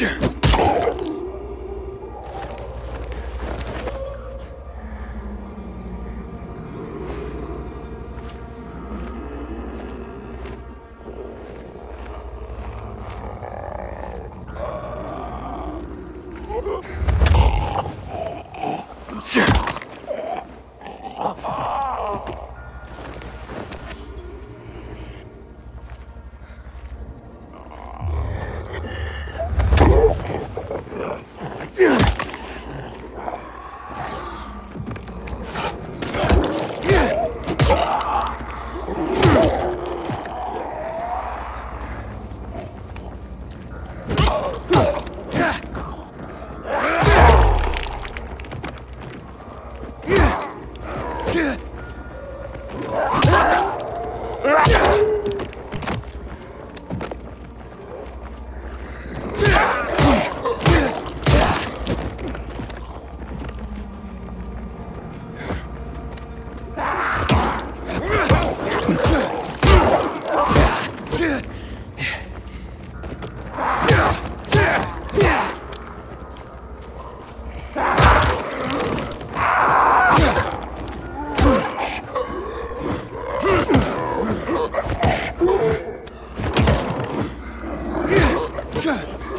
Sure. Oh!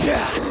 Yeah.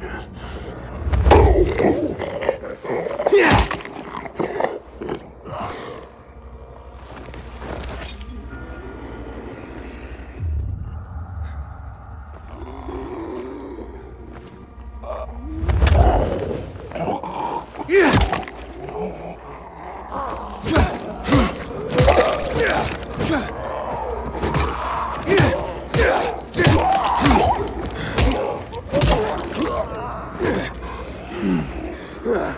Yeah! Ugh.